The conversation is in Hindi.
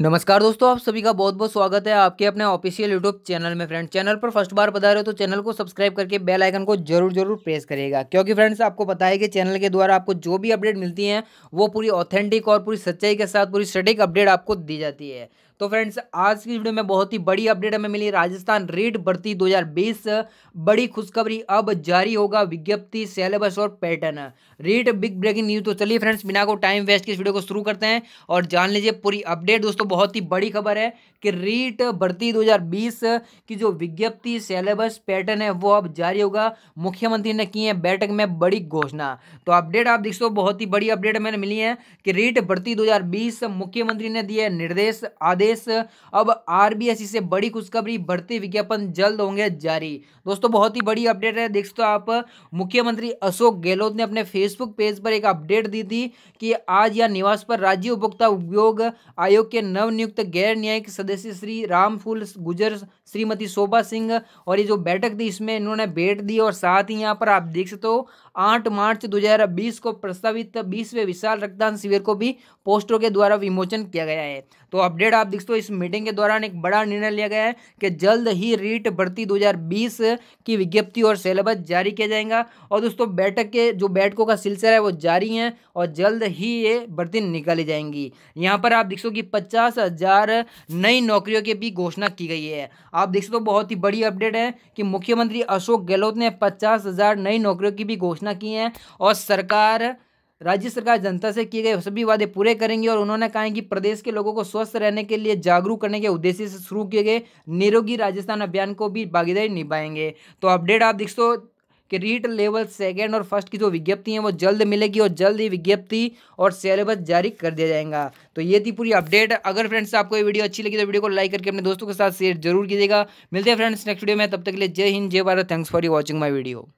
नमस्कार दोस्तों, आप सभी का बहुत बहुत स्वागत है आपके अपने ऑफिशियल यूट्यूब चैनल में फ्रेंड चैनल पर फ़र्स्ट बार बता रहे हो तो चैनल को सब्सक्राइब करके बेल आइकन को ज़रूर ज़रूर प्रेस करेगा क्योंकि फ्रेंड्स आपको पता है कि चैनल के द्वारा आपको जो भी अपडेट मिलती हैं, वो पूरी ऑथेंटिक और पूरी सच्चाई के साथ, पूरी सटीक अपडेट आपको दी जाती है। तो फ्रेंड्स, आज की वीडियो में बहुत ही बड़ी अपडेट हमें मिली। राजस्थान रेट भर्ती 2020 बड़ी खुशखबरी अब जारी होगा विज्ञप्ति सिलेबस और pattern REET big breaking news तो चलिए फ्रेंड्स, बिना को टाइम वेस्ट की इस वीडियो को शुरू करते हैं और जान लीजिए पूरी अपडेट। दोस्तों, बहुत ही बड़ी खबर है कि रीट भर्ती 2020 की जो विज्ञप्ति सिलेबस पैटर्न है, वो अब जारी होगा। मुख्यमंत्री ने की है बैठक में बड़ी घोषणा। तो अपडेट आप देख सो बहुत ही बड़ी अपडेट मैंने मिली है कि रीट भर्ती 2020 मुख्यमंत्री ने दिए निर्देश, आदेश आदेश अब आरबीएसई से बड़ी खुशखबरी भर्ती विज्ञापन जल्द होंगे जारी। दोस्तों, बहुत ही बड़ी अपडेट है, देख सकते हो आप। मुख्यमंत्री अशोक गहलोत ने अपने फेसबुक पेज पर एक अपडेट दी थी कि आज यह निवास पर राज्य उपभोक्ता उपयोग आयोग के नवनियुक्त गैर न्यायिक सदस्य श्री रामफूल गुजर, श्रीमती शोभा सिंह और ये जो बैठक थी, इसमें इन्होंने भेंट दी और साथ ही यहाँ पर आप देख सकते हो आठ मार्च 2020 को प्रस्तावित बीसवें विशाल रक्तदान शिविर को भी पोस्टरों के द्वारा विमोचन किया गया है। तो अपडेट आप देखते हो, इस मीटिंग के दौरान एक बड़ा निर्णय लिया गया है कि जल्द ही रीट भर्ती 2020 की विज्ञप्ति और सिलेबस जारी किया जाएगा। और दोस्तों, बैठक के जो बैठकों का सिलसिला है, वो जारी है और जल्द ही ये भर्ती निकाली जाएँगी। यहाँ पर आप देख हो कि पचास हज़ार नई नौकरियों की भी घोषणा की गई है। आप देख हो, बहुत ही बड़ी अपडेट है कि मुख्यमंत्री अशोक गहलोत ने पचास हज़ार नई नौकरियों की भी घोषणा की है और सरकार, राज्य सरकार जनता से किए गए सभी वादे पूरे करेंगे और उन्होंने कहा है कि प्रदेश के लोगों को स्वस्थ रहने के लिए जागरूक करने के उद्देश्य से शुरू किए गए निरोगी राजस्थान अभियान को भी भागीदारी निभाएँगे। तो अपडेट आप देख सो कि रीट लेवल सेकेंड और फ़र्स्ट की जो विज्ञप्ति है वो जल्द मिलेगी और जल्द ही विज्ञप्ति और सिलेबस जारी कर दिया जाएगा। तो ये थी पूरी अपडेट। अगर फ्रेंड्स आपको ये वीडियो अच्छी लगी तो वीडियो को लाइक करके अपने दोस्तों के साथ शेयर ज़रूर कीजिएगा। मिलते हैं फ्रेंड्स नेक्स्ट वीडियो में। तब तक के लिए जय हिंद, जय Bharat. Thanks for you watching my video